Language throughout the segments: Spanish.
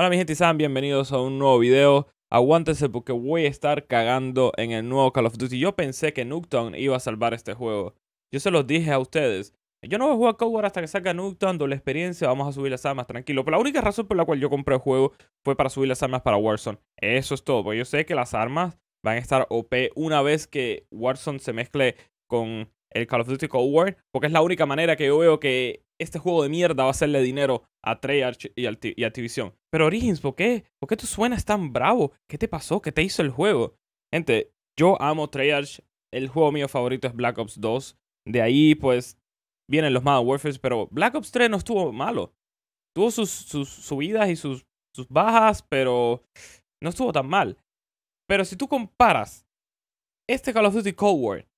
Hola mi gente y sean bienvenidos a un nuevo video. Aguántense porque voy a estar cagando en el nuevo Call of Duty. Yo pensé que Nuketown iba a salvar este juego. Yo se los dije a ustedes. Yo no voy a jugar Cold War hasta que salga Nuketown, doble experiencia, vamos a subir las armas tranquilo. Pero la única razón por la cual yo compré el juego fue para subir las armas para Warzone. Eso es todo, porque yo sé que las armas van a estar OP una vez que Warzone se mezcle con el Call of Duty Cold War, porque es la única manera que yo veo que este juego de mierda va a hacerle dinero a Treyarch y, y Activision. Pero Origins, ¿por qué? ¿Por qué tú suenas tan bravo? ¿Qué te pasó? ¿Qué te hizo el juego? Gente, yo amo Treyarch. El juego mío favorito es Black Ops 2. De ahí, pues, vienen los Modern Warfare, pero Black Ops 3 no estuvo malo. Tuvo sus, subidas y sus bajas, pero no estuvo tan mal. Pero si tú comparas este Call of Duty Cold War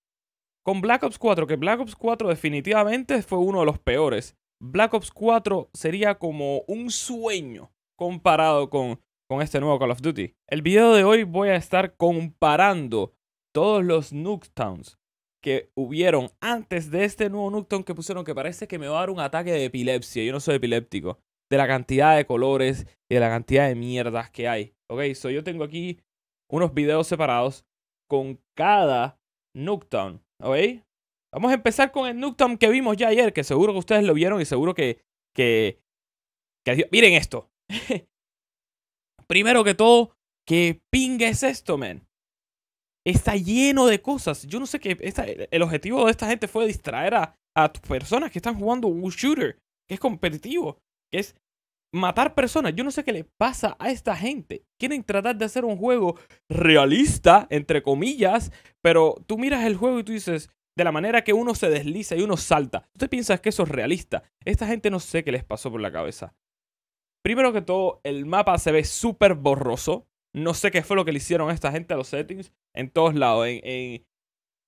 con Black Ops 4, que Black Ops 4 definitivamente fue uno de los peores. Black Ops 4 sería como un sueño comparado con, con este nuevo Call of Duty. El video de hoy voy a estar comparando todos los Nuketowns que hubieron antes de este nuevo Nuketown que pusieron que parece que me va a dar un ataque de epilepsia. Yo no soy epiléptico. De la cantidad de colores y de la cantidad de mierdas que hay. Ok, so yo tengo aquí unos videos separados con cada Nuketown. ¿Ok? Vamos a empezar con el Nuketown que vimos ya ayer, que seguro que ustedes lo vieron y seguro que... que, miren esto. Primero que todo, ¿qué pinga es esto, man? Está lleno de cosas. Yo no sé qué... el objetivo de esta gente fue distraer a, a personas que están jugando un shooter, que es competitivo, que es matar personas. Yo no sé qué le pasa a esta gente. Quieren tratar de hacer un juego realista, entre comillas, pero tú miras el juego y tú dices, de la manera que uno se desliza y uno salta. ¿Tú piensas que eso es realista? Esta gente no sé qué les pasó por la cabeza. Primero que todo, el mapa se ve súper borroso. No sé qué fue lo que le hicieron a esta gente a los settings en todos lados. En,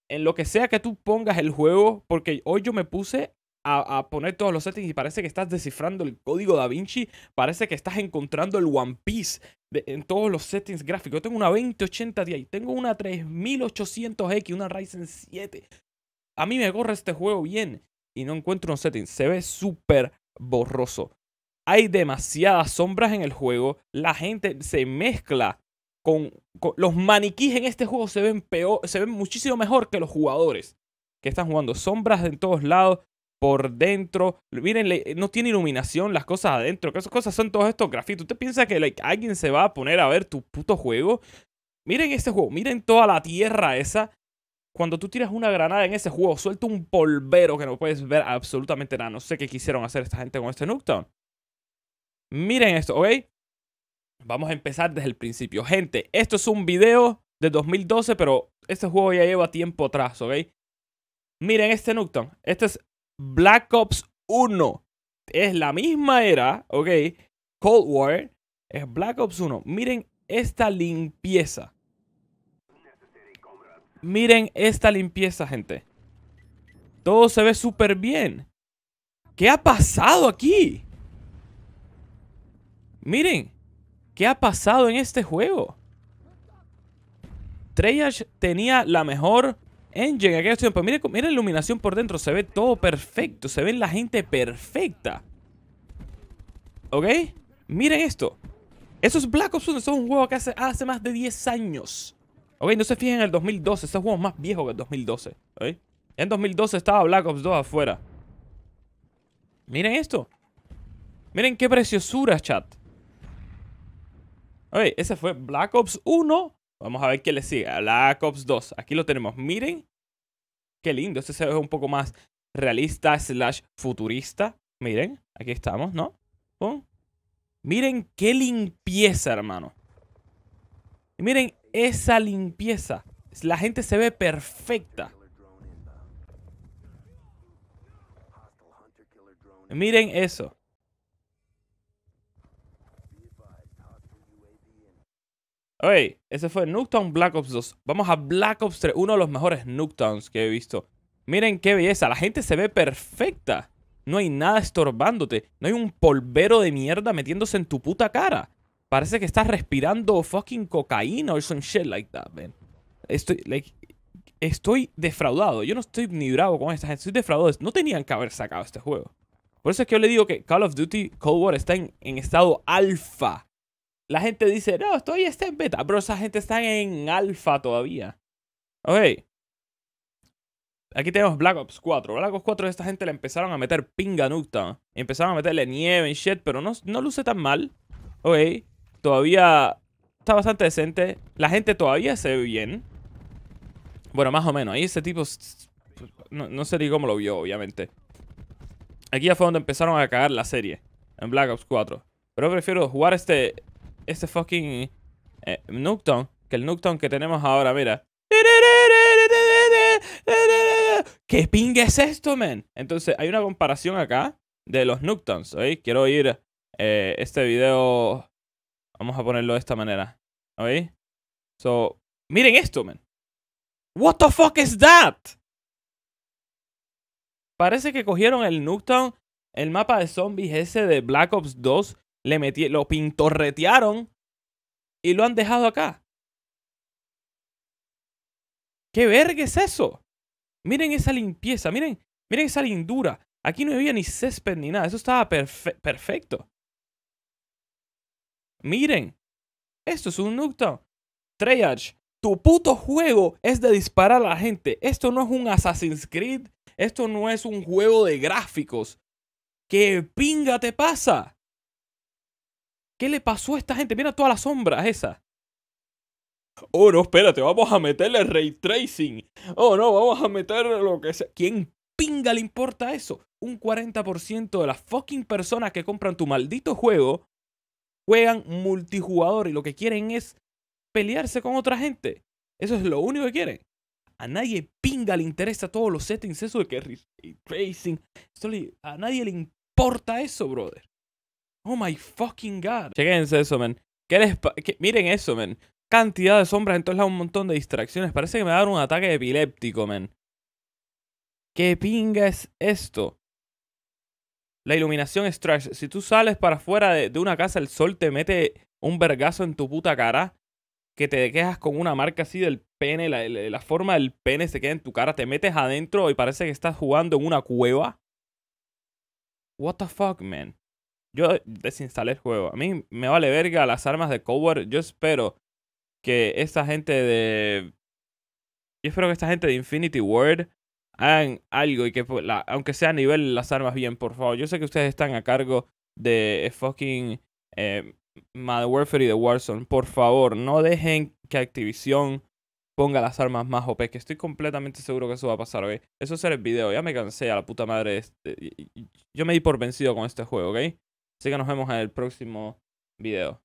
en, lo que sea que tú pongas el juego, porque hoy yo me puse a, poner todos los settings y parece que estás descifrando el código da Vinci, parece que estás encontrando el One Piece en todos los settings gráficos. Yo tengo una 2080 Ti, tengo una 3800X, una Ryzen 7. A mí me corre este juego bien y no encuentro un setting. Se ve súper borroso. Hay demasiadas sombras en el juego. La gente se mezcla con, los maniquíes en este juego se ven peor, se ven muchísimo mejor que los jugadores que están jugando. Sombras en todos lados por dentro. Miren, no tiene iluminación las cosas adentro. Que esas cosas son todos estos grafitos. ¿Usted piensa que alguien se va a poner a ver tu puto juego? Miren este juego. Miren toda la tierra esa. Cuando tú tiras una granada en ese juego, suelta un polvero que no puedes ver absolutamente nada. No sé qué quisieron hacer esta gente con este Nuketown. Miren esto, ¿ok? Vamos a empezar desde el principio. Gente, esto es un video de 2012, pero este juego ya lleva tiempo atrás, ¿ok? Miren este Nuketown. Este es Black Ops 1 es la misma era, ¿ok? Cold War es Black Ops 1. Miren esta limpieza. Miren esta limpieza, gente. Todo se ve súper bien. ¿Qué ha pasado aquí? Miren, ¿qué ha pasado en este juego? Treyarch tenía la mejor Engine, aquella tiempo. Miren, la iluminación por dentro. Se ve todo perfecto. Se ve la gente perfecta. ¿Ok? Miren esto. Eso es Black Ops 1. Eso es un juego que hace, hace más de 10 años. ¿Ok? No se fijen en el 2012. Este juego es más viejo que el 2012. ¿Ok? En 2012 estaba Black Ops 2 afuera. Miren esto. Miren qué preciosura, chat. Ok, ese fue Black Ops 1 Vamos a ver qué le sigue. Black Ops 2. Aquí lo tenemos. Miren. Qué lindo. Este se ve un poco más realista slash futurista. Miren. Aquí estamos, ¿no? Miren qué limpieza, hermano. Miren esa limpieza. La gente se ve perfecta. Miren eso. Oye, ese fue Nuketown Black Ops 2. Vamos a Black Ops 3, uno de los mejores Nuketowns que he visto. Miren qué belleza, la gente se ve perfecta. No hay nada estorbándote. No hay un polvero de mierda metiéndose en tu puta cara. Parece que estás respirando fucking cocaína o some shit like that, man. Estoy, like, estoy defraudado. Yo no estoy ni bravo con esta gente. Estoy defraudado. No tenían que haber sacado este juego. Por eso es que yo le digo que Call of Duty Cold War está en, en estado alfa la gente dice, no, estoy está en beta. Bro, esa gente está en alfa todavía. Ok. Aquí tenemos Black Ops 4. Black Ops 4 esta gente le empezaron a meter pinga Nuketown. Empezaron a meterle nieve y shit, pero no, no luce tan mal. Ok. Todavía está bastante decente. La gente todavía se ve bien. Bueno, más o menos. Ahí ese tipo... No, no sé ni cómo lo vio, obviamente. Aquí ya fue donde empezaron a cagar la serie. En Black Ops 4. Pero prefiero jugar este... Este fucking... Eh. Que el Nuketown que tenemos ahora, mira. ¿Qué ping es esto, man? Entonces, hay una comparación acá de los Nuketowns, ¿oí? Quiero ir eh, este video... Vamos a ponerlo de esta manera, ¿oí? So, miren esto, man. What the fuck is that? Parece que cogieron el Nuketown, el mapa de zombies ese de Black Ops 2, le metieron, lo pintorretearon y lo han dejado acá. ¿Qué verga es eso? Miren esa limpieza, miren, miren esa lindura. Aquí no había ni césped ni nada, eso estaba perfecto. Miren, esto es un Nuketown. Treyarch, tu puto juego es de disparar a la gente. Esto no es un Assassin's Creed. Esto no es un juego de gráficos. ¿Qué pinga te pasa? ¿Qué le pasó a esta gente? Mira todas las sombras esas. Oh, no, espérate, vamos a meterle ray tracing. Oh, no, vamos a meterle lo que sea. ¿Quién pinga le importa eso? Un 40% de las fucking personas que compran tu maldito juego juegan multijugador y lo que quieren es pelearse con otra gente. Eso es lo único que quieren. A nadie pinga le interesa todos los settings, eso de que ray tracing. A nadie le importa eso, brother. Oh my fucking god. Chequense eso, man. ¿Qué les Miren eso, man cantidad de sombras, entonces un montón de distracciones. Parece que me va a dar un ataque epiléptico, men. ¿Qué pinga es esto? La iluminación es trash. Si tú sales para afuera de, una casa, el sol te mete un vergazo en tu puta cara. Que te quejas con una marca así del pene. La, forma del pene se queda en tu cara. Te metes adentro y parece que estás jugando en una cueva. What the fuck, man. Yo desinstalé el juego. A mí me vale verga las armas de Cover. Yo espero que esta gente de... Yo espero que esta gente de Infinity Ward hagan algo y que, pues, aunque sea a nivel las armas bien, por favor. Yo sé que ustedes están a cargo de fucking eh, Modern Warfare y de Warzone. Por favor, no dejen que Activision ponga las armas más OP, que estoy completamente seguro que eso va a pasar, ¿ok? Eso será el video, ya me cansé a la puta madre. Este, yo me di por vencido con este juego, ¿ok? Así que nos vemos en el próximo video.